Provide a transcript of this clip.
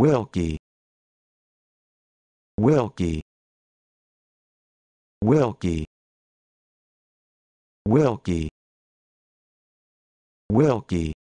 Wilkie. Wilkie. Wilkie. Wilkie. Wilkie.